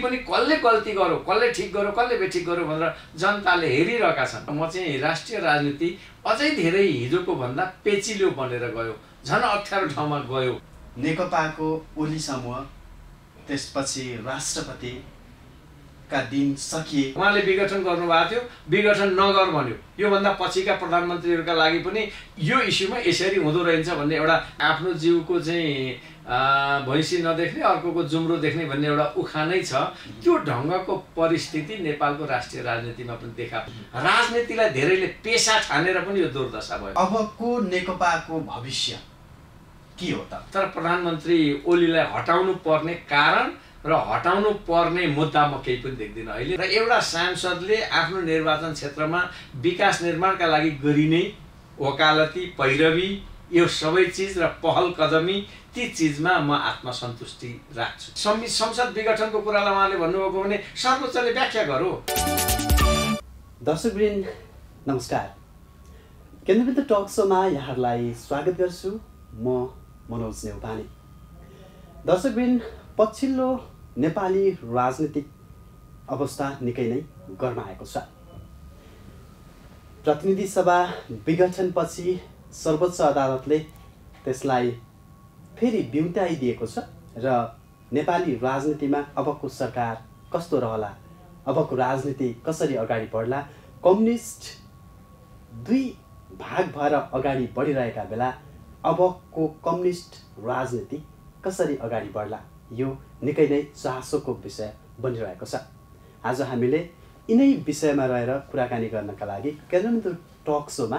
पनि कसले गल्ती गर्यो कसले ठिक गर्यो कसले बेठिक गर्यो भनेर जनताले हेरिरहेका छन्। म चाहिँ राष्ट्रिय राजनीति अझै धेरै हिजोको भन्दा पेचिलो बनेर गयो झन् अप्ठ्यारो ठाउँमा गयो। नेकपाको ओली समूह त्यसपछि राष्ट्रपतिका दिन सकिए। उहाँले विघटन गर्नुभएको थियो विघटन नगर भन्यो। योभन्दा पछिका प्रधानमन्त्रीहरूका लागि पनि यो इस्युमा यसरी हुँदो रहेछ भन्ने एउटा आफ्नो जिउको चाहिँ भैँसी नदेख्ने अर्कोको जुम्रो देख्ने भन्ने एउटा उखानै छ। त्यो ढङ्गको परिस्थिति नेपालको राष्ट्रिय राजनीतिमा पनि देखा राजनीतिलाई धेरैले पेसा ठानेर पनि यो दुर्दशा भयो। अबको नेकपाको भविष्य? के हो त? तर प्रधानमन्त्री ओलीलाई हटाउनु पर्ने कारण र हटाउनु पर्ने मुद्दा म केही पनि देख्दिनँ अहिले। र एउटा सांसदले आफ्नो निर्वाचन क्षेत्रमा विकास निर्माणका लागि गरिने वकालती पैरवी यो सबै चिज र पहल कदमी ती चिजमा म आत्मसन्तुष्टि राख्छु। संसद विघटनको कुरालाई उहाँले भन्नुभएको भने सर्वोच्चले व्याख्या गरौँ। दर्शकवृन्द नमस्कार। केन्द्रबिन्दु टक सोमा यहाँहरूलाई स्वागत गर्छु। म मनोज नेउपाने। दर्शकवृन्द पछिल्लो नेपाली राजनीतिक अवस्था निकै नै गरमाएको छ। प्रतिनिधि सभा विघटनपछि सर्वोच्च अदालतले त्यसलाई फेरि बिउताइदिएको छ र नेपाली राजनीतिमा अबको सरकार कस्तो रहला अबको राजनीति कसरी अगाडि बढ्ला कम्युनिस्ट दुई भाग भएर अगाडि बढिरहेका बेला अबको कम्युनिस्ट राजनीति कसरी अगाडि बढ्ला यो निकै नै चासोको विषय बनिरहेको छ। आज हामीले यिनै विषयमा रहेर कुराकानी गर्नका लागि केन्द्रबिन्दु टक सोमा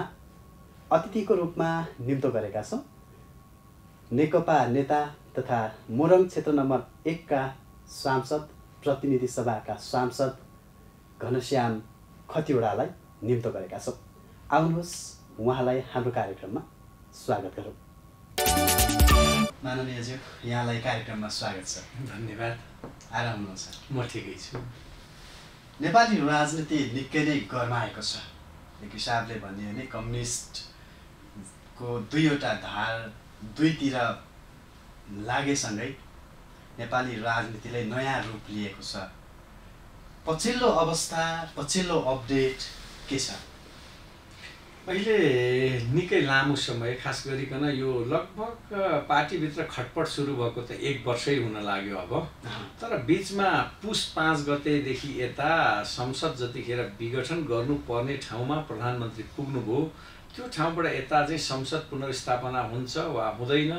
अतिथिको रूपमा निम्तो गरेका छौँ। नेकपा नेता तथा मोरङ क्षेत्र नम्बर एकका सांसद प्रतिनिधि सभाका सांसद घनश्याम खतिवडालाई निम्तो गरेका छौँ। आउनुहोस् उहाँलाई हाम्रो कार्यक्रममा स्वागत गरौँ। माननीयज्यू यहाँलाई कार्यक्रममा स्वागत छ। धन्यवाद। आराम हुनुहुन्छ? म ठिकै छु। नेपाली राजनीति निकै नै गरमाएको छ। एक हिसाबले भन्यो भने कम्युनिस्टको दुईवटा धार दुईतिर लागेसँगै नेपाली राजनीतिले नयाँ रूप लिएको छ। पछिल्लो अवस्था पछिल्लो अपडेट के छ? अहिले निकै लामो समय खास गरिकन यो लगभग पार्टीभित्र खटपट सुरु भएको त एक वर्षै हुन लाग्यो अब। तर बिचमा पुस पाँच गतेदेखि यता संसद जतिखेर विघटन गर्नुपर्ने ठाउँमा प्रधानमन्त्री पुग्नुभयो त्यो ठाउँबाट यता चाहिँ संसद पुनर्स्थापना हुन्छ वा हुँदैन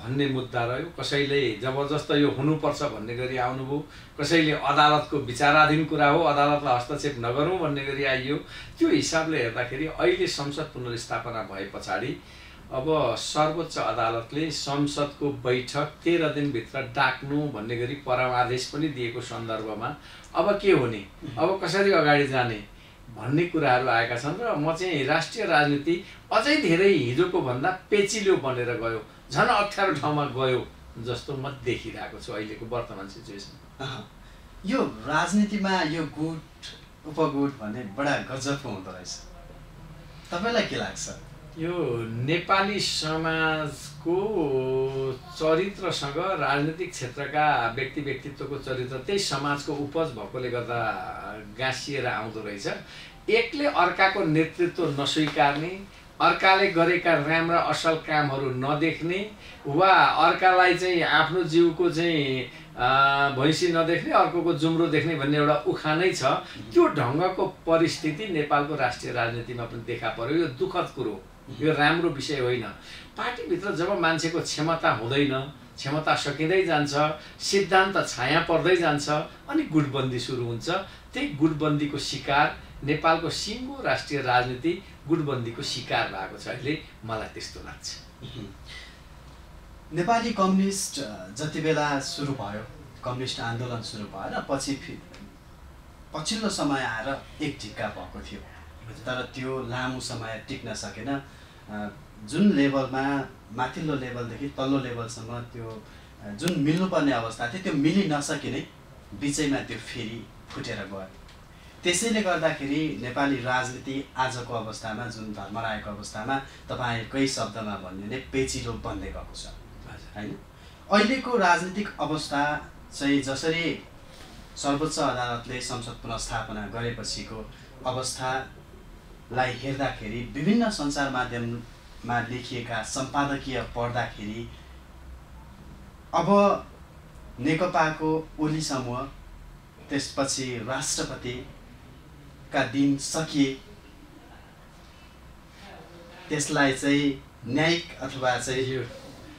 भन्ने मुद्दा रह्यो। कसैले जबरजस्त यो हुनुपर्छ भन्ने गरी आउनुभयो। कसैले अदालतको विचाराधीन कुरा हो अदालतलाई हस्तक्षेप नगरौँ भन्ने गरी आइयो। त्यो हिसाबले हेर्दाखेरि अहिले संसद पुनर्स्थापना भए पछाडि अब सर्वोच्च अदालतले संसदको बैठक तेह्र दिनभित्र डाक्नु भन्ने गरी परमादेश पनि दिएको सन्दर्भमा अब के हुने? अब कसरी अगाडि जाने? भन्ने कुराहरू आएका छन् र म चाहिँ राष्ट्रिय राजनीति अझै धेरै हिजोको भन्दा पेचिलो बनेर गयो। झन् अप्ठ्यारो ठाउँमा गयो जस्तो म देखिरहेको छु अहिलेको वर्तमान सिचुएसन। यो राजनीतिमा यो गुट उपगुट भन्ने बडा गजबको हुँदो रहेछ। तपाईँलाई के लाग्छ? यो नेपाली समाजको चरित्रसँग राजनीतिक क्षेत्रका व्यक्ति व्यक्तित्वको चरित्र त्यही समाजको उपज भएकोले गर्दा गाँसिएर आउँदो रहेछ। एकले अर्काको नेतृत्व नस्वीकार्ने अर्काले गरेका राम्रा असल कामहरू नदेख्ने वा अर्कालाई चाहिँ आफ्नो जिउको चाहिँ भैँसी नदेख्ने अर्कोको जुम्रो देख्ने भन्ने एउटा उखानै छ। त्यो ढङ्गको परिस्थिति नेपालको राष्ट्रिय राजनीतिमा पनि देखा पर्यो। यो दुःखद कुरो हो। यो राम्रो विषय होइन। पार्टीभित्र जब मान्छेको क्षमता हुँदैन क्षमता सकिँदै जान्छ सिद्धान्त छाया पर्दै जान्छ अनि गुटबन्दी सुरु हुन्छ त्यही गुटबन्दीको शिकार नेपालको सिङ्गो राष्ट्रिय राजनीति गुटबन्दीको शिकार भएको छ अहिले। मलाई त्यस्तो लाग्छ। नेपाली कम्युनिस्ट जति बेला सुरु भयो कम्युनिस्ट आन्दोलन सुरु भयो र पछि पछिल्लो समय आएर एक ढिक्का भएको थियो। तर त्यो लामो समय टिक्न सकेन। जुन लेभलमा माथिल्लो लेभलदेखि तल्लो लेभलसम्म त्यो जुन मिल्नुपर्ने अवस्था थियो त्यो मिलि नसकिने बिचैमा त्यो फेरि फुटेर गयो। त्यसैले गर्दाखेरि नेपाली राजनीति आजको अवस्थामा जुन धर्मरायको अवस्थामा तपाईँकै शब्दमा भन्यो भने पेचिलो बन्दै गएको छ। होइन? अहिलेको राजनीतिक अवस्था चाहिँ जसरी सर्वोच्च अदालतले संसद पुनस्थापना गरेपछिको अवस्थालाई हेर्दाखेरि विभिन्न सञ्चार माध्यममा लेखिएका सम्पादकीय पढ्दाखेरि अब नेकपाको ओली समूह त्यसपछि राष्ट्रपतिका दिन सकिए। त्यसलाई चाहिँ न्यायिक अथवा चाहिँ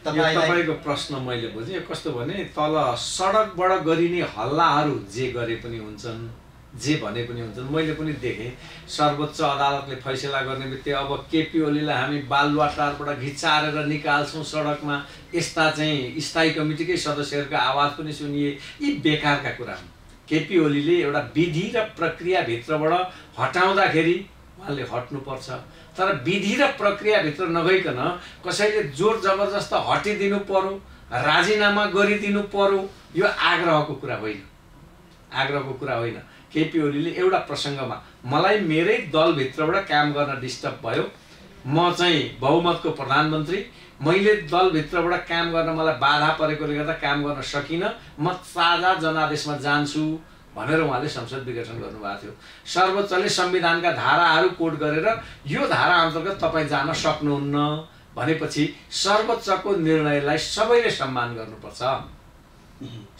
तपाईँको प्रश्न मैले बुझेँ यो कस्तो भने तल सडकबाट गरिने हल्लाहरू जे गरे पनि हुन्छन्। जे भने पनि हुन्छन् मैले पनि देखेँ। सर्वोच्च अदालतले फैसला गर्ने बित्तिकै अब केपी ओलीलाई हामी बालुवाटारबाट घिचारेर निकाल्छौँ सडकमा। यस्ता चाहिँ स्थायी कमिटीकै सदस्यहरूको आवाज पनि सुनिए। यी बेकारका कुरा हुन्। केपी ओलीले एउटा विधि र प्रक्रियाभित्रबाट हटाउँदाखेरि उहाँले हट्नुपर्छ। तर विधि र प्रक्रियाभित्र नगइकन कसैले जोर जबरजस्त हटिदिनु पर्यो राजीनामा गरिदिनु पर्यो यो आग्रहको कुरा होइन। आग्रहको कुरा होइन। केपी ओलीले एउटा प्रसङ्गमा मलाई मेरै दलभित्रबाट काम गर्न डिस्टर्ब भयो। म चाहिँ बहुमतको प्रधानमन्त्री। मैले दलभित्रबाट काम गर्न मलाई बाधा परेकोले गर्दा काम गर्न सकिनँ। म ताजा जनादेशमा जान्छु। भनेर उहाँले संसद विघटन गर्नुभएको थियो। सर्वोच्चले संविधानका धाराहरू कोट गरेर यो धारा अन्तर्गत तपाईँ जान सक्नुहुन्न भनेपछि सर्वोच्चको निर्णयलाई सबैले सम्मान गर्नुपर्छ।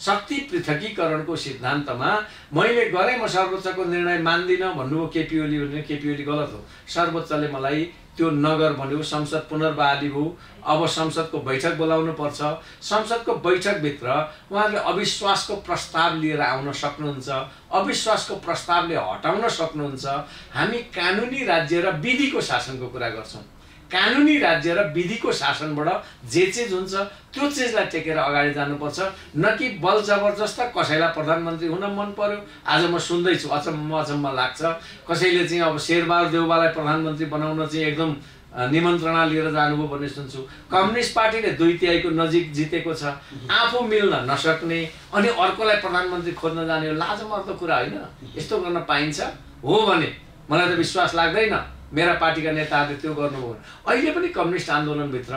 शक्ति पृथकीकरणको सिद्धान्तमा मैले गरेँ म सर्वोच्चको निर्णय मान्दिनँ भन्नुभयो केपी ओली भने केपी ओली गलत हो। सर्वोच्चले मलाई त्यो नगर भन्यो संसद पुनर्बहाली भयो अब संसदको बैठक बोलाउनु पर्छ संसदको बैठकभित्र उहाँले अविश्वासको प्रस्ताव लिएर आउन सक्नुहुन्छ। अविश्वासको प्रस्तावले हटाउन सक्नुहुन्छ। हामी कानुनी राज्य र विधिको शासनको कुरा गर्छौँ। कानुनी राज्य र विधिको शासनबाट जे चिज हुन्छ त्यो चिजलाई टेकेर अगाडि जानुपर्छ। न कि बल जबरजस्त कसैलाई प्रधानमन्त्री हुन मन पर्यो। आज म सुन्दैछु अचम्म अचम्म लाग्छ। कसैले चाहिँ अब शेरबहादुर देउबालाई प्रधानमन्त्री बनाउन चाहिँ एकदम निमन्त्रणा लिएर जानुभयो भन्ने सुन्छु। कम्युनिस्ट पार्टीले दुई तिहाईको नजिक जितेको छ। आफू मिल्न नसक्ने अनि अर्कोलाई प्रधानमन्त्री खोज्न जाने लाजमर्दो कुरा होइन। यस्तो गर्न पाइन्छ। हो भने मलाई त विश्वास लाग्दैन। मेरा पार्टीका नेताहरूले त्यो गर्नुभयो। अहिले पनि कम्युनिस्ट आन्दोलनभित्र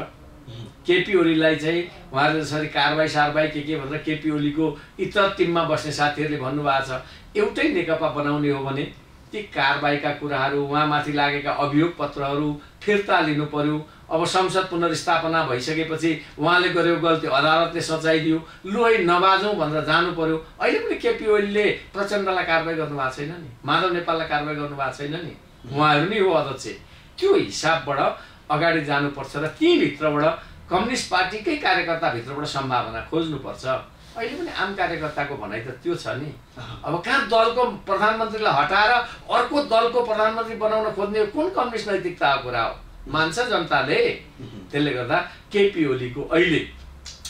केपी ओलीलाई चाहिँ उहाँले जसरी कारवाही सारवाही के के भनेर केपी ओलीको इतर टिममा बस्ने साथीहरूले भन्नुभएको छ एउटै नेकपा बनाउने हो भने ती कारवाहीका कुराहरू उहाँमाथि लागेका अभियोग पत्रहरू फिर्ता लिनु पर्यो। अब संसद पुनर्स्थापना भइसकेपछि उहाँले गरेको गल्ती अदालतले सचाइदियो लु है नबाजौँ भनेर जानु पर्यो। अहिले पनि केपी ओलीले प्रचण्डलाई कारवाही गर्नुभएको छैन नि? माधव नेपाललाई कारवाही गर्नुभएको छैन नि? उहाँहरू नै हो अध्यक्ष। त्यो हिसाबबाट अगाडि जानुपर्छ र तीभित्रबाट कम्युनिस्ट पार्टीकै कार्यकर्ताभित्रबाट सम्भावना खोज्नुपर्छ। अहिले पनि आम कार्यकर्ताको भनाइ त त्यो छ नि। अब कहाँ दलको प्रधानमन्त्रीलाई हटाएर अर्को दलको प्रधानमन्त्री बनाउन खोज्ने कुन कम्युनिस्ट नैतिकताको कुरा हो? मान्छ जनताले। त्यसले गर्दा केपी ओलीको अहिले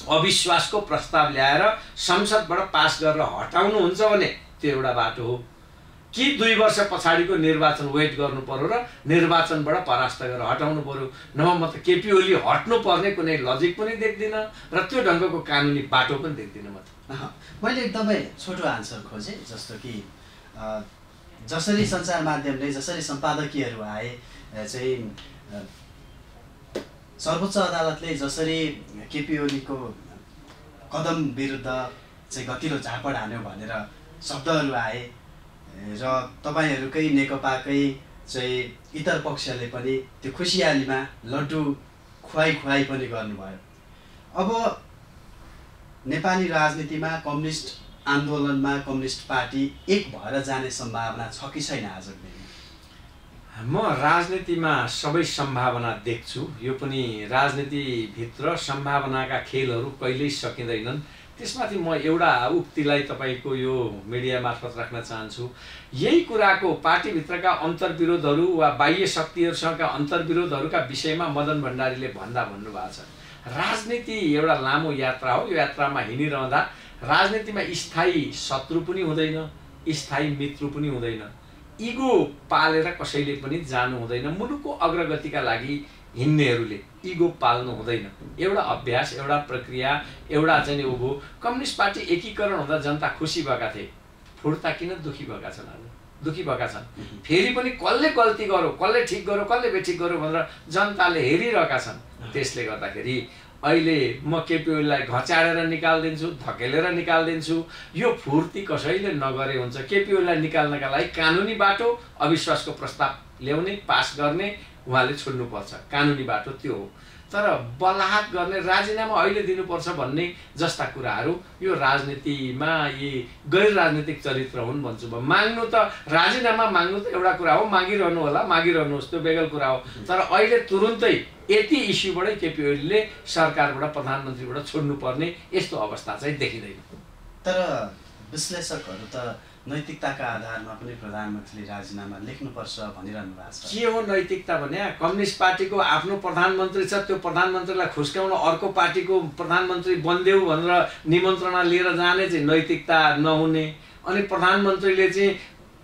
अविश्वासको प्रस्ताव ल्याएर संसदबाट पास गरेर हटाउनुहुन्छ भने त्यो एउटा बाटो हो। कि दुई वर्ष पछाडिको निर्वाचन वेट गर्नु पर्यो र निर्वाचनबाट परास्त गरेर हटाउनु पर्यो नभए म त केपी ओली हट्नु पर्ने कुनै लजिक पनि देख्दिनँ र त्यो ढङ्गको कानुनी बाटो पनि देख्दिनँ म त। मैले एकदमै छोटो आन्सर खोजेँ जस्तो कि जसरी सञ्चार माध्यमले जसरी सम्पादकीयहरू आए चाहिँ सर्वोच्च अदालतले जसरी केपी ओलीको कदम विरुद्ध चाहिँ गतिलो झापड हान्यो भनेर शब्दहरू आए र तपाईँहरूकै नेकपाकै चाहिँ इतर पक्षले पनि त्यो खुसियालीमा लड्डु खुवाई खुवाई पनि गर्नुभयो। अब नेपाली राजनीतिमा कम्युनिस्ट आन्दोलनमा कम्युनिस्ट पार्टी एक भएर जाने सम्भावना छ कि छैन आजको म राजनीतिमा सबै सम्भावना देख्छु। यो पनि राजनीतिभित्र सम्भावनाका खेलहरू कहिल्यै सकिँदैनन्। त्यसमाथि म एउटा उक्तिलाई तपाईँको यो मिडिया मार्फत राख्न चाहन्छु। यही कुराको पार्टीभित्रका अन्तर्विरोधहरू वा बाह्य शक्तिहरूसँगका अन्तर्विरोधहरूका विषयमा मदन भण्डारीले भन्दा भन्नुभएको छ। राजनीति एउटा लामो यात्रा हो। यो यात्रामा हिँडिरहँदा राजनीतिमा स्थायी शत्रु पनि हुँदैन स्थायी मित्र पनि हुँदैन। इगो पालेर कसैले पनि जानु हुँदैन। मुलुकको अग्रगतिका लागि हिँड्नेहरूले इगो पाल्नु हुँदैन। एउटा अभ्यास एउटा प्रक्रिया एउटा चाहिँ उभो। कम्युनिस्ट पार्टी एकीकरण हुँदा जनता खुसी भएका थिए। फुर्ता किन दुखी भएका छन् आज? दुखी भएका छन्। फेरि पनि कसले गल्ती गर्यो कसले ठिक गर्यो कसले बेठिक गर्यो भनेर जनताले हेरिरहेका छन्। त्यसले गर्दाखेरि अहिले म केपी ओलीलाई घचाडेर निकालिदिन्छु धकेलेर निकालिदिन्छु। यो फुर्ती कसैले नगरे हुन्छ। केपी ओलीलाई निकाल्नका लागि कानुनी बाटो अविश्वासको प्रस्ताव ल्याउने पास गर्ने उहाँले छोड्नुपर्छ। कानुनी बाटो त्यो हो। तर बलाहात गर्ने राजीनामा अहिले दिनुपर्छ भन्ने जस्ता कुराहरू यो राजनीतिमा यी गैर राजनीतिक चरित्र हुन् भन्छु म। माग्नु त राजीनामा माग्नु त एउटा कुरा हो मागिरहनु होला मागिरहनुहोस् त्यो बेगल कुरा हो। तर अहिले तुरुन्तै यति इस्युबाटै केपी ओलीले सरकारबाट प्रधानमन्त्रीबाट छोड्नुपर्ने यस्तो अवस्था चाहिँ देखिँदैन। तर विश्लेषकहरू त नैतिकताका आधारमा पनि प्रधानमन्त्रीले राजीनामा लेख्नुपर्छ भनिरहनु भएको छ। के हो नैतिकता भने? कम्युनिस्ट पार्टीको आफ्नो प्रधानमन्त्री छ त्यो प्रधानमन्त्रीलाई खुस्काउन अर्को पार्टीको प्रधानमन्त्री बनिदेऊ भनेर निमन्त्रणा लिएर जाने चाहिँ नैतिकता नहुने। अनि प्रधानमन्त्रीले चाहिँ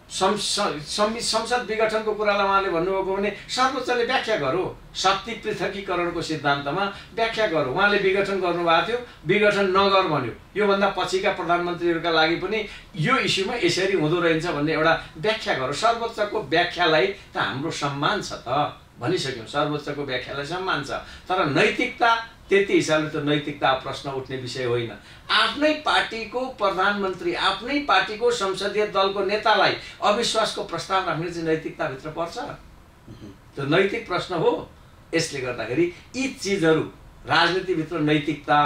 संसद विघटनको कुरालाई उहाँले भन्नुभएको भने सर्वोच्चले व्याख्या गरौँ। शक्ति पृथकीकरणको सिद्धान्तमा व्याख्या गरौँ। उहाँले विघटन गर्नुभएको थियो विघटन नगर भन्यो। योभन्दा पछिका प्रधानमन्त्रीहरूका लागि पनि यो इस्युमा यसरी हुँदो रहेछ भन्ने एउटा व्याख्या गरौँ। सर्वोच्चको व्याख्यालाई त हाम्रो सम्मान छ त। भनिसक्यौँ सर्वोच्चको व्याख्यालाई सम्मान छ। तर नैतिकता त्यति हिसाबले त नैतिकता प्रश्न उठ्ने विषय होइन। आफ्नै पार्टीको प्रधानमन्त्री आफ्नै पार्टीको संसदीय दलको नेतालाई अविश्वासको प्रस्ताव राख्ने चाहिँ नैतिकताभित्र पर्छ। त्यो नैतिक प्रश्न हो। यसले गर्दाखेरि यी चिजहरू राजनीतिभित्र नैतिकता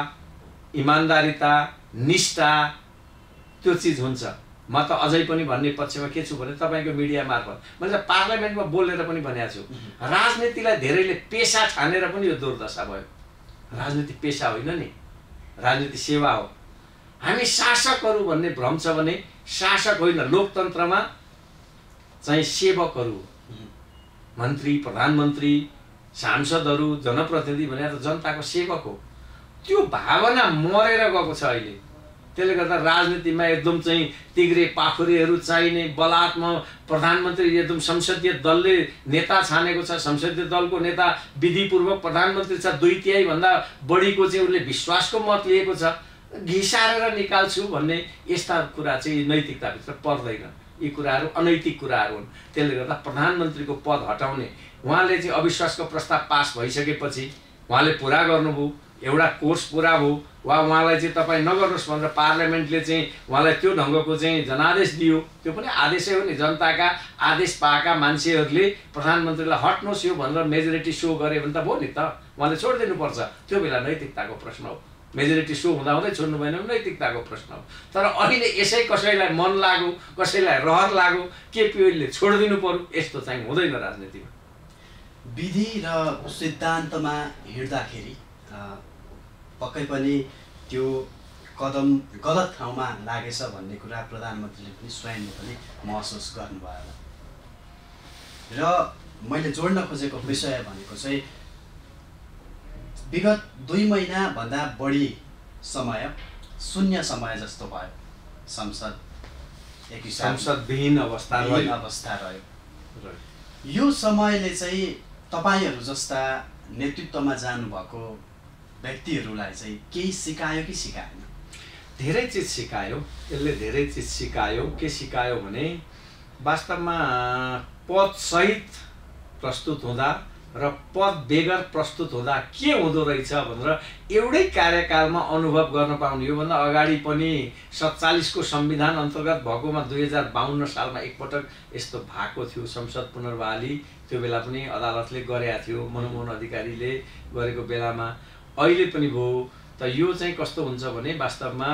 इमान्दारिता निष्ठा त्यो चिज हुन्छ। म त अझै पनि भन्ने पक्षमा के छु भने तपाईँको मिडिया मार्फत। मैले पार्लियामेन्टमा बोलेर पनि भनेको छु। राजनीतिलाई धेरैले पेसा ठानेर पनि यो दुर्दशा भयो। राजनीति पेसा होइन नि? राजनीति सेवा हो। हामी शासकहरू भन्ने भ्रम छ भने शासक होइन लोकतन्त्रमा चाहिँ सेवकहरू मन्त्री प्रधानमन्त्री सांसदहरू जनप्रतिनिधि भनेर जनताको सेवक हो। त्यो भावना मरेर गएको छ अहिले। त्यसले गर्दा राजनीतिमा एकदम चाहिँ तिग्रे पाखुरेहरू चाहिने बलात्म प्रधानमन्त्री एकदम संसदीय दलले नेता छानेको छ संसदीय दलको नेता विधिपूर्वक प्रधानमन्त्री छ दुई तिहाईभन्दा बढीको चाहिँ उसले विश्वासको मत लिएको छ। घिसारेर निकाल्छु भन्ने यस्ता कुरा चाहिँ नैतिकताभित्र पर्दैन। यी कुराहरू अनैतिक कुराहरू हुन्। त्यसले गर्दा प्रधानमन्त्रीको पद हटाउने उहाँले चाहिँ अविश्वासको प्रस्ताव पास भइसकेपछि उहाँले पुरा गर्नुभयो। एउटा कोर्स पुरा भयो वा उहाँलाई चाहिँ तपाईँ नगर्नुहोस् भनेर पार्लियामेन्टले चाहिँ उहाँलाई त्यो ढङ्गको चाहिँ जनादेश दियो। त्यो पनि आदेशै हो नि जनताका आदेश पाएका मान्छेहरूले प्रधानमन्त्रीलाई हट्नुहोस् यो भनेर मेजोरिटी सो गरे भने त भयो नि त। उहाँले छोडिदिनुपर्छ। त्यो बेला नैतिकताको प्रश्न हो। मेजोरिटी सो हुँदा हुँदै छोड्नु भएन भने नैतिकताको प्रश्न हो। तर अहिले यसै कसैलाई मन लाग्यो कसैलाई रहर लाग्यो केपी ओलीले छोडिदिनु पर्यो यस्तो चाहिँ हुँदैन राजनीतिमा। विधि र सिद्धान्तमा हिँड्दाखेरि पक्कै पनि त्यो कदम गलत ठाउँमा लागेछ भन्ने कुरा प्रधानमन्त्रीले पनि स्वयंले पनि महसुस गर्नुभयो। र मैले जोड्न खोजेको विषय भनेको चाहिँ विगत दुई महिनाभन्दा बढी समय शून्य समय जस्तो भयो। संसद एक संसदविहीन अवस्था। अवस्था रह्यो। यो समयले चाहिँ तपाईँहरू जस्ता नेतृत्वमा जानुभएको व्यक्तिहरूलाई चाहिँ केही सिकायो कि सिकाएन? धेरै चिज सिकायो। यसले धेरै चिज सिकायो। के सिकायो भने वास्तवमा पदसहित प्रस्तुत हुँदा र पद बेगर प्रस्तुत हुँदा के हुँदो रहेछ भनेर एउटै कार्यकालमा अनुभव गर्न पाउने योभन्दा अगाडि पनि सत्तालिसको संविधान अन्तर्गत भएकोमा दुई हजार बाहन्न सालमा एकपटक यस्तो भएको थियो संसद पुनर्बहाली त्यो बेला पनि अदालतले गरेका थियो मनमोहन अधिकारीले गरेको बेलामा। अहिले पनि भयो त यो चाहिँ कस्तो हुन्छ भने वास्तवमा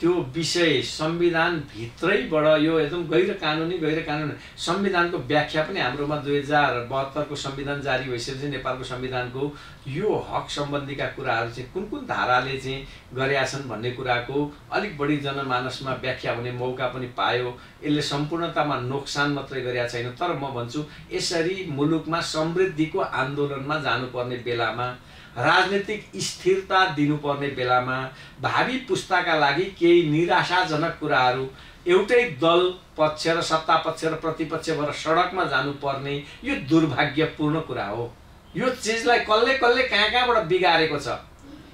त्यो विषय संविधानभित्रैबाट यो एकदम गैर कानुनी गैर कानुनी। संविधानको व्याख्या पनि हाम्रोमा दुई हजार बहत्तरको संविधान जारी भइसकेपछि नेपालको संविधानको यो हक सम्बन्धीका कुराहरू चाहिँ कुन कुन धाराले चाहिँ गरेका छन् भन्ने कुराको अलिक बढी जनमानसमा व्याख्या हुने मौका पनि पायो। यसले सम्पूर्णतामा नोक्सान मात्रै गरेका छैन। तर म भन्छु यसरी मुलुकमा समृद्धिको आन्दोलनमा जानुपर्ने बेलामा राजनीतिक स्थिरता दिनुपर्ने बेलामा भावी पुस्ताका लागि केही निराशाजनक कुराहरू एउटै दल पक्ष र सत्ता पक्ष र प्रतिपक्ष भएर सडकमा जानुपर्ने यो दुर्भाग्यपूर्ण कुरा हो। यो चिजलाई कसले कसले कहाँ कहाँबाट बिगारेको छ?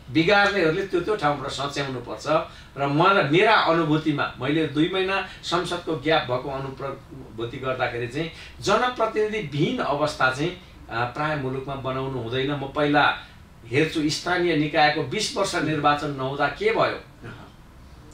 बिगार्नेहरूले त्यो त्यो ठाउँबाट सच्याउनुपर्छ र मलाई मेरा अनुभूतिमा मैले दुई महिना संसदको ग्याप भएको अनुभूति गर्दाखेरि चाहिँ जनप्रतिनिधि विहीन अवस्था चाहिँ प्राय मुलुकमा बनाउनु हुँदैन। म पहिला हेर्छु स्थानीय निकायको बिस वर्ष निर्वाचन नहुँदा के भयो?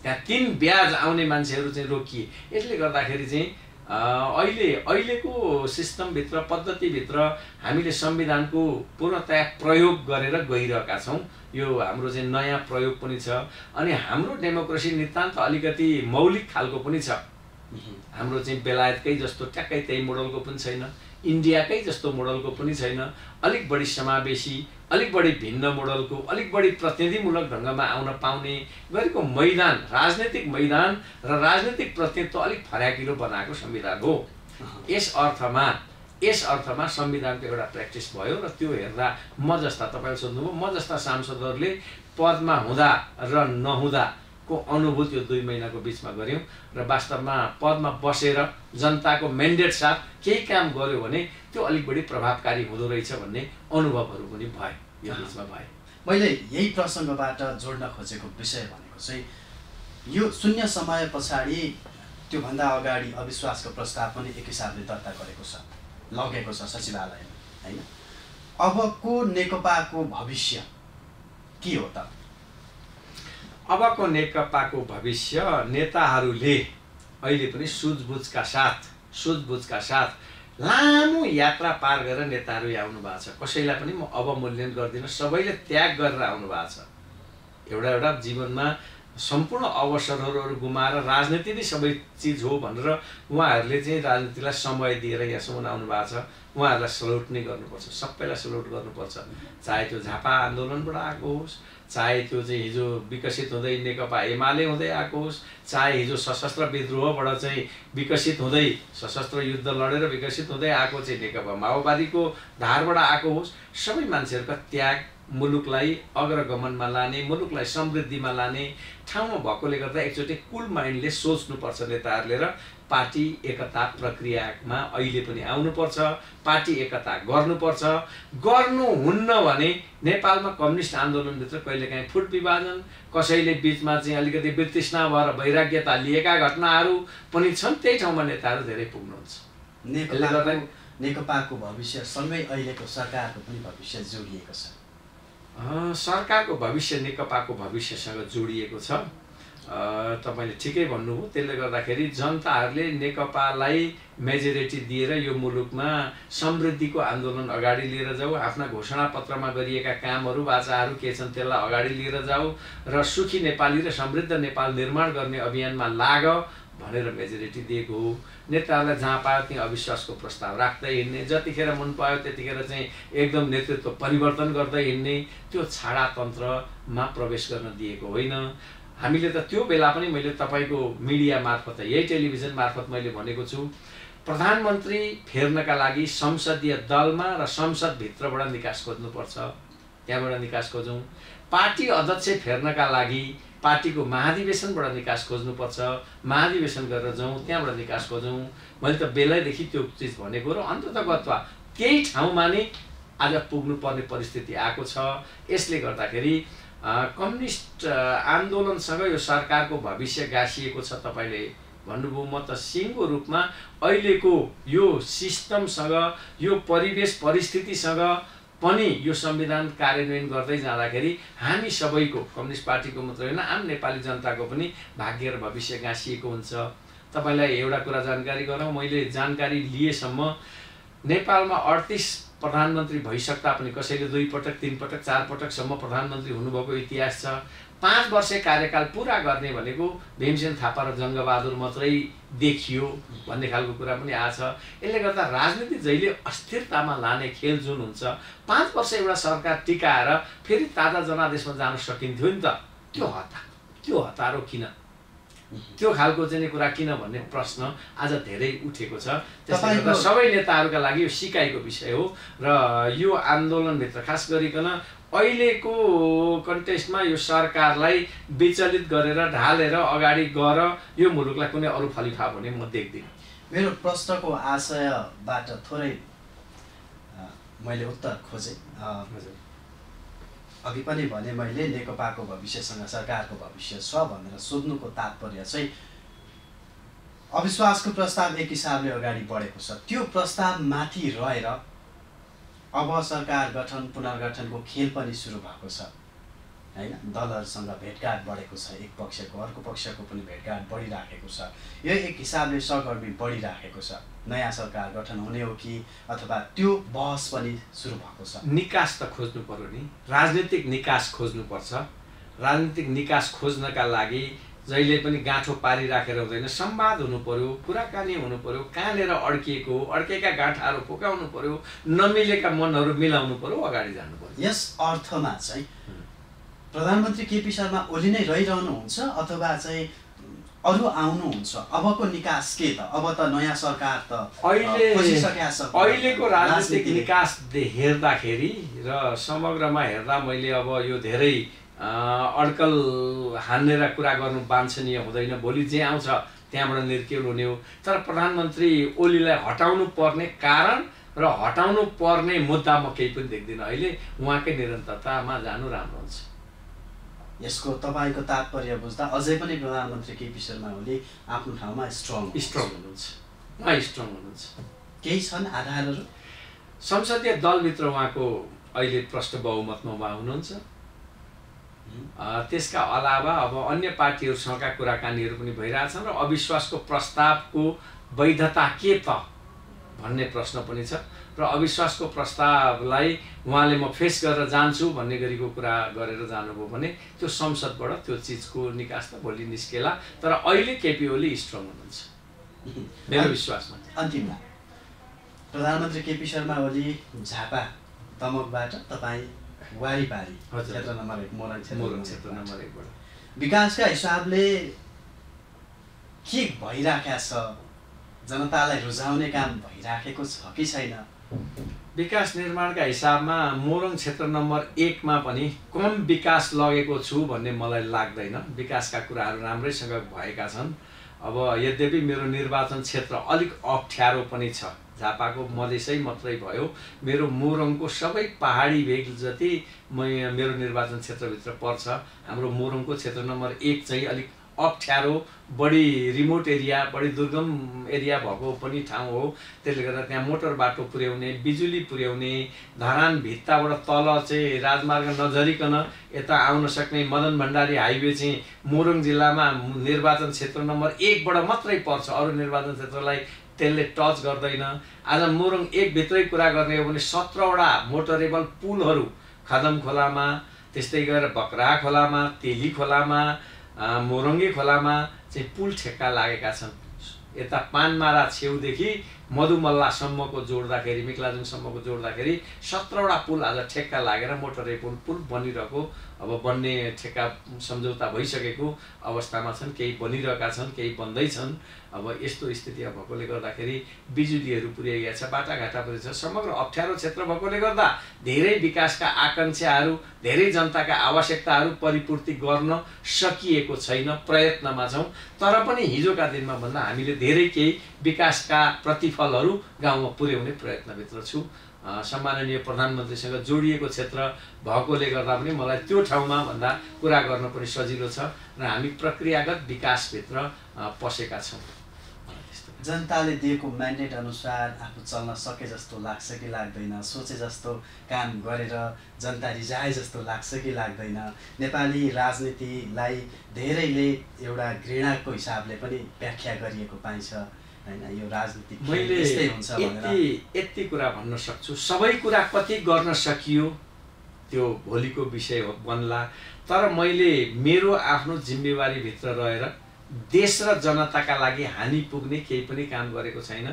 त्यहाँ तिन ब्याज आउने मान्छेहरू चाहिँ रोकिए। यसले गर्दाखेरि चाहिँ अहिले अहिलेको सिस्टमभित्र पद्धतिभित्र हामीले संविधानको पूर्णतया प्रयोग गरेर गइरहेका छौँ। यो हाम्रो चाहिँ नयाँ प्रयोग पनि छ अनि हाम्रो डेमोक्रेसी नितान्त अलिकति मौलिक खालको पनि छ। हाम्रो चाहिँ बेलायतकै जस्तो ट्याक्कै त्यही मोडलको पनि छैन। इन्डियाकै जस्तो मोडलको पनि छैन। अलिक बढी समावेशी अलिक बढी भिन्न मोडलको अलिक बढी प्रतिनिधिमूलक ढङ्गमा आउन पाउने गरेको मैदान राजनैतिक मैदान र राजनैतिक प्रतिनिधित्व अलिक फराकिलो बनाएको संविधान हो। यस अर्थमा यस अर्थमा संविधानको एउटा प्र्याक्टिस भयो र त्यो हेर्दा म जस्ता तपाईँले सोध्नुभयो म जस्ता सांसदहरूले पदमा हुँदा र नहुँदाको अनुभूत यो दुई महिनाको बिचमा गऱ्यौँ र वास्तवमा पदमा बसेर जनताको मेन्डेट साथ केही काम गर्यो भने त्यो अलिक बढी प्रभावकारी हुँदो रहेछ भन्ने अनुभवहरू पनि भए यो बिचमा भए। मैले यही प्रसङ्गबाट जोड्न खोजेको विषय भनेको चाहिँ यो शून्य समय पछाडि त्योभन्दा अगाडि अविश्वासको प्रस्ताव पनि एक हिसाबले दर्ता गरेको छ लगेको छ सचिवालयमा होइन? अबको नेकपाको भविष्य के हो त? अबको नेकपाको भविष्य नेताहरूले अहिले पनि सुझबुझका साथ सुझबुझका साथ लामो यात्रा पार गरेर नेताहरू आउनु भएको छ। कसैलाई पनि म अवमूल्यन गर्दिनँ सबैले त्याग गरेर आउनु भएको छ। एउटा एउटा जीवनमा सम्पूर्ण अवसरहरू गुमाएर राजनीति नै सबै चिज हो भनेर उहाँहरूले चाहिँ राजनीतिलाई समय दिएर यहाँसम्म आउनु भएको छ। उहाँहरूलाई सल्युट नै गर्नुपर्छ सबैलाई सल्युट गर्नुपर्छ। चाहे त्यो झापा आन्दोलनबाट आएको होस् चाहे त्यो चाहिँ हिजो विकसित हुँदै नेकपा एमाले हुँदै आएको होस् चाहे हिजो सशस्त्र विद्रोहबाट चाहिँ विकसित हुँदै सशस्त्र युद्ध लडेर विकसित हुँदै आएको चाहिँ नेकपा माओवादीको धारबाट आएको होस् सबै मान्छेहरूका त्याग मुलुकलाई अग्रगमनमा लाने मुलुकलाई समृद्धिमा लाने ठाउँमा भएकोले गर्दा एकचोटि कुल माइन्डले सोच्नुपर्छ नेताहरूले र पार्टी एकता प्रक्रियामा अहिले पनि आउनुपर्छ पार्टी एकता गर्नुपर्छ। गर्नुहुन्न भने नेपालमा कम्युनिस्ट आन्दोलनभित्र कहिलेकाहीँ फुट विभाजन कसैले बिचमा चाहिँ अलिकति वितृष्णा भएर वैराग्यता लिएका घटनाहरू पनि छन् त्यही ठाउँमा नेताहरू धेरै पुग्नुहुन्छ। यसले नेकपाको भविष्यसँगै अहिलेको सरकारको पनि भविष्य जोडिएको छ। सरकारको भविष्य नेकपाको भविष्यसँग जोडिएको छ। तपाईँले ठिकै भन्नुभयो। त्यसले गर्दाखेरि जनताहरूले नेकपालाई मेजोरिटी दिएर यो मुलुकमा समृद्धिको आन्दोलन अगाडि लिएर जाऊ आफ्ना घोषणापत्रमा गरिएका कामहरू बाचाहरू के छन् त्यसलाई अगाडि लिएर जाऊ र सुखी नेपाली र समृद्ध नेपाल निर्माण गर्ने अभियानमा लाग भनेर मेजोरिटी दिएको हो। नेताहरूलाई जहाँ पायो त्यहाँ अविश्वासको प्रस्ताव राख्दै हिँड्ने। जतिखेर मन पायो त्यतिखेर चाहिँ एकदम नेतृत्व परिवर्तन गर्दै हिँड्ने। त्यो छाडा तन्त्रमा प्रवेश गर्न दिएको होइन। हामीले त त्यो बेला पनि मैले तपाईँको मिडिया मार्फत यही टेलिभिजन मार्फत मैले भनेको छु प्रधानमन्त्री फेर्नका लागि संसदीय दलमा र संसदभित्रबाट निकास खोज्नुपर्छ। त्यहाँबाट निकास खोजौँ। पार्टी अध्यक्ष फेर्नका लागि पार्टीको महाधिवेशनबाट निकास खोज्नुपर्छ। महाधिवेशन गरेर जाउँ त्यहाँबाट निकास खोजौँ। मैले त बेलैदेखि त्यो चिज भनेको र अन्ततगत्वा त्यही ठाउँमा नै आज पुग्नुपर्ने परिस्थिति आएको छ। यसले गर्दाखेरि कम्युनिस्ट आन्दोलनसँग यो सरकारको भविष्य गाँसिएको छ तपाईँले भन्नुभयो। म त सिङ्गो रूपमा अहिलेको यो सिस्टमसँग यो परिवेश परिस्थितिसँग पनि यो संविधान कार्यान्वयन गर्दै जाँदाखेरि हामी सबैको कम्युनिस्ट पार्टीको मात्रै होइन आम नेपाली जनताको पनि भाग्य र भविष्य गाँसिएको हुन्छ। तपाईँलाई एउटा कुरा जानकारी गराउँ मैले जानकारी लिएसम्म नेपालमा अडतिस प्रधानमन्त्री भइसक्दा पनि कसैले दुई पटक तिन पटक चार पटकसम्म प्रधानमन्त्री हुनुभएको इतिहास छ। पाँच वर्ष कार्यकाल पुरा गर्ने भनेको भीमसेन थापा र जङ्गबहादुर मात्रै देखियो भन्ने खालको कुरा पनि आछ यसले गर्दा राजनीति जहिले अस्थिरतामा लाने खेल जुन हुन्छ पाँच वर्ष एउटा सरकार टिकाएर फेरि ताजा जनादेशमा जान सकिन्थ्यो नि त। त्यो हता त्यो हतारो किन? त्यो खालको चाहिँ कुरा किन भन्ने प्रश्न आज धेरै उठेको छ। त्यसले गर्दा सबै नेताहरूका लागि यो सिकाइको विषय हो र यो आन्दोलनभित्र खास गरिकन अहिलेको कन्टेस्टमा यो सरकारलाई विचलित गरेर ढालेर अगाडि गर यो मुलुकलाई कुनै अरू फलिफा भने म देख्दिनँ। मेरो प्रश्नको आशयबाट थोरै मैले उत्तर खोजेँ। अघि पनि भने मैले नेकपाको भविष्यसँग सरकारको भविष्य छ भनेर सोध्नुको तात्पर्य चाहिँ अविश्वासको प्रस्ताव एक हिसाबले अगाडि बढेको छ। त्यो प्रस्ताव माथि रहेर अब सरकार गठन पुनर्गठनको खेल पनि सुरु भएको छ। होइन दलहरूसँग भेटघाट बढेको छ एक पक्षको अर्को पक्षको पनि भेटघाट बढिराखेको छ। यो एक हिसाबले सहकर्मी बढिराखेको छ। नयाँ सरकार गठन हुने हो कि अथवा त्यो बहस पनि सुरु भएको छ? निकास त खोज्नु पर्यो नि। राजनीतिक निकास खोज्नुपर्छ राजनीतिक निकास खोज्नका लागि जहिले पनि गाँठो पारिराखेर हुँदैन। संवाद हुनु पर्यो कुराकानी हुनु पर्यो कहाँनिर अड्किएको अड्केका गाँठाहरू फुकाउनु पर्यो नमिलेका मनहरू मिलाउनु पर्यो अगाडि जानु पर्यो। यस अर्थमा चाहिँ प्रधानमन्त्री केपी शर्मा ओली नै रहिरहनुहुन्छ अथवा चाहिँ अरू आउनुहुन्छ? अबको निकास के त? अब त नयाँ सरकार त अहिले अहिलेको राजनीतिक। निकास हेर्दाखेरि र समग्रमा हेर्दा मैले अब यो धेरै अड्कल हानेर कुरा गर्नु वाञ्छनीय हुँदैन। भोलि जे आउँछ त्यहाँबाट निर्केल हुने हो। तर प्रधानमन्त्री ओलीलाई हटाउनु पर्ने कारण र हटाउनु पर्ने मुद्दा म केही पनि देख्दिनँ। अहिले उहाँकै निरन्तरतामा जानु राम्रो हुन्छ। यसको तपाईँको तात्पर्य बुझ्दा अझै पनि प्रधानमन्त्री केपी शर्मा ओली आफ्नो ठाउँमा स्ट्रङ स्ट्रङ हुनुहुन्छ। उहाँ स्ट्रङ हुनुहुन्छ। केही छन् आधारहरू? संसदीय दलभित्र उहाँको अहिले प्रष्ट बहुमतमा उहाँ हुनुहुन्छ। त्यसका अलावा अब अन्य पार्टीहरूसँगका कुराकानीहरू पनि भइरहेछन् र अविश्वासको प्रस्तावको वैधता के त भन्ने प्रश्न पनि छ। र अविश्वासको प्रस्तावलाई उहाँले म फेस गरेर जान्छु भन्ने गरीको कुरा गरेर जानुभयो भने त्यो संसदबाट त्यो चिजको निकास त भोलि निस्केला। तर अहिले केपी ओली स्ट्रङ हुनुहुन्छ। मेरो विश्वासमा। अन्तिममा प्रधानमन्त्री केपी शर्मा ओली झापा दमकबाट तपाईँ वारिपारी। क्षेत्र नम्बर एक मोरङ क्षेत्र क्षेत्र। नम्बर एकबाट। विकासका हिसाबले के भइराखेको छ? जनतालाई रुझाउने काम भइराखेको छ कि छैन? विकास निर्माणका हिसाबमा मोरङ क्षेत्र नम्बर एकमा पनि कम विकास लगेको छु भन्ने मलाई लाग्दैन। विकासका कुराहरू राम्रैसँग भएका छन्। अब यद्यपि मेरो निर्वाचन क्षेत्र अलिक अप्ठ्यारो पनि छ। झापाको मधेसै मात्रै भयो। मेरो मोरङको सबै पहाडी भेग जति मेरो निर्वाचन क्षेत्रभित्र पर्छ हाम्रो मोरङको क्षेत्र नम्बर एक चाहिँ अलिक अप्ठ्यारो बढी रिमोट एरिया बढी दुर्गम एरिया भएको पनि ठाउँ हो। त्यसले गर्दा त्यहाँ मोटर बाटो पुर्याउने बिजुली पुर्याउने धरान भित्ताबाट तल चाहिँ राजमार्ग नझरिकन यता आउन सक्ने मदन भण्डारी हाइवे चाहिँ मोरङ जिल्लामा निर्वाचन क्षेत्र नम्बर एकबाट मात्रै पर्छ। अरू निर्वाचन क्षेत्रलाई त्यसले टच गर्दैन। आज मोरङ एकभित्रै कुरा गर्ने हो भने सत्रवटा मोटरेबल पुलहरू खदम खोलामा त्यस्तै गरेर बक्रा खोलामा तेली खोलामा मोरङ्गे खोलामा चाहिँ पुल ठेक्का लागेका छन्। यता पानमारा छेउदेखि मधुमल्लासम्मको जोड्दाखेरि मिक्लाजुङसम्मको जोड्दाखेरि सत्रवटा पुल आज ठेक्का लागेर मोटरे पुल पुल बनिरहेको अब बन्ने ठेक्का सम्झौता भइसकेको अवस्थामा छन्। केही बनिरहेका छन् केही बन्दैछन् अब यस्तो स्थिति भएकोले गर्दाखेरि बिजुलीहरू पुर्याइएको छ बाटाघाटा पनि छ समग्र अप्ठ्यारो क्षेत्र भएकोले गर्दा धेरै विकासका आकाङ्क्षाहरू धेरै जनताका आवश्यकताहरू परिपूर्ति गर्न सकिएको छैन प्रयत्नमा छौँ। तर पनि हिजोका दिनमा भन्दा हामीले धेरै केही विकासका प्रतिफलहरू गाउँमा पुर्याउने प्रयत्नभित्र छु। सम्माननीय प्रधानमन्त्रीसँग जोडिएको क्षेत्र भएकोले गर्दा पनि मलाई त्यो ठाउँमा भन्दा कुरा गर्न पनि सजिलो छ र हामी प्रक्रियागत विकासभित्र पसेका छौँ। जनताले दिएको म्यान्डेट अनुसार आफू चल्न सके जस्तो लाग्छ कि लाग्दैन सोचे जस्तो काम गरेर जनता रिझाए जस्तो लाग्छ कि लाग्दैन। नेपाली राजनीतिलाई धेरैले एउटा घृणाको हिसाबले पनि व्याख्या गरिएको पाइन्छ। होइन यो राजनीति मैले यस्तै हुन्छ भनेर। यति यति कुरा भन्न सक्छु। सबै कुरा कति गर्न सकियो त्यो भोलिको विषय हो बन्ला। तर मैले मेरो आफ्नो जिम्मेवारीभित्र रहेर देश र जनताका लागि हानि पुग्ने केही पनि काम गरेको छैन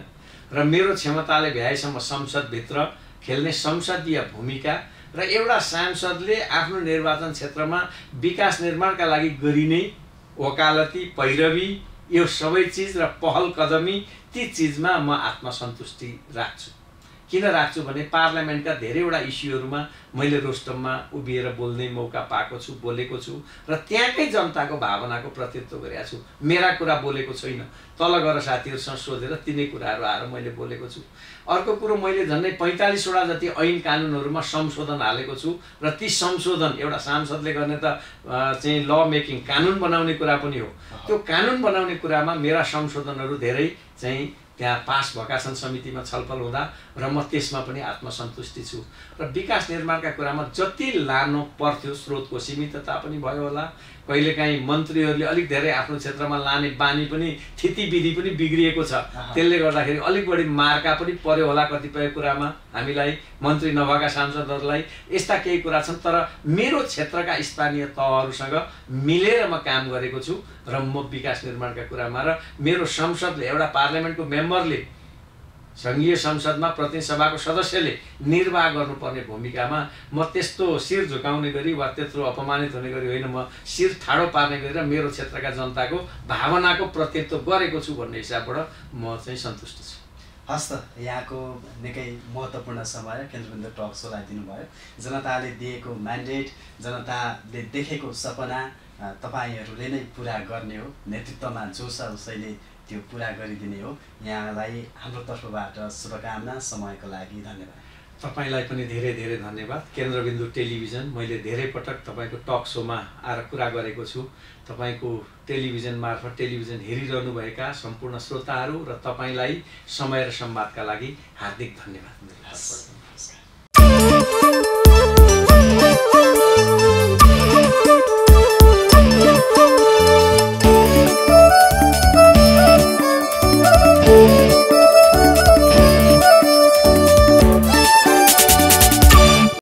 र मेरो क्षमताले भ्याएसम्म संसदभित्र खेल्ने संसदीय भूमिका र एउटा सांसदले आफ्नो निर्वाचन क्षेत्रमा विकास निर्माणका लागि गरिने वकालती पैरवी यो सबै चिज र पहल कदमी ती चिजमा म आत्मसन्तुष्टि राख्छु। किन राख्छु भने पार्लियामेन्टका धेरैवटा इस्युहरूमा मैले रोस्टममा उभिएर बोल्ने मौका पाएको छु बोलेको छु र त्यहाँकै जनताको भावनाको प्रतित्व गरेको छु। मेरा कुरा बोलेको छैन। तल गएर साथीहरूसँग सोधेर तिनै कुराहरू आएर मैले बोलेको छु। अर्को कुरो मैले झन्डै पैँतालिसवटा जति ऐन कानुनहरूमा संशोधन हालेको छु र ती संशोधन एउटा सांसदले गर्ने त चाहिँ ल मेकिङ कानुन बनाउने कुरा पनि हो। त्यो कानुन बनाउने कुरामा मेरा संशोधनहरू धेरै चाहिँ त्यहाँ पास भएका छन् समितिमा छलफल हुँदा र म त्यसमा पनि आत्मसन्तुष्टि छु। र विकास निर्माणका कुरामा जति लानु पर्थ्यो स्रोतको सीमितता पनि भयो होला। कहिलेकाहीँ मन्त्रीहरूले अलिक धेरै आफ्नो क्षेत्रमा लाने बानी पनि थितिविधि पनि बिग्रिएको छ। त्यसले गर्दाखेरि अलिक बढी मार्का पनि पर्यो होला कतिपय कुरामा। हामीलाई मन्त्री नभएका सांसदहरूलाई यस्ता केही कुरा छन् तर मेरो क्षेत्रका स्थानीय तहहरूसँग मिलेर म काम गरेको छु र म विकास निर्माणका कुरामा र मेरो संसदले एउटा पार्लियामेन्टको मेम्बरले सङ्घीय संसदमा प्रतिनिधि सभाको सदस्यले निर्वाह गर्नुपर्ने भूमिकामा म त्यस्तो शिर झुकाउने गरी वा त्यत्रो अपमानित हुने गरी होइन म शिर ठाडो पार्ने गरी र मेरो क्षेत्रका जनताको भावनाको प्रतित्व गरेको छु भन्ने हिसाबबाट म चाहिँ सन्तुष्ट छु। हस् त यहाँको निकै महत्त्वपूर्ण समय केन्द्रबिन्दु टक सोलाई दिनुभयो। जनताले दिएको म्यान्डेट जनताले देखेको सपना तपाईँहरूले नै पुरा गर्ने हो। नेतृत्वमा जो छ उसैले त्यो पुरा गरिदिने हो। यहाँलाई हाम्रो तर्फबाट शुभकामना समयको लागि धन्यवाद। तपाईँलाई पनि धेरै धेरै धन्यवाद। केन्द्रबिन्दु टेलिभिजन मैले धेरै पटक तपाईँको टक सोमा आएर कुरा गरेको छु। तपाईँको टेलिभिजन मार्फत टेलिभिजन हेरिरहनुभएका सम्पूर्ण श्रोताहरू र तपाईँलाई समय र संवादका लागि हार्दिक धन्यवाद। नमस्कार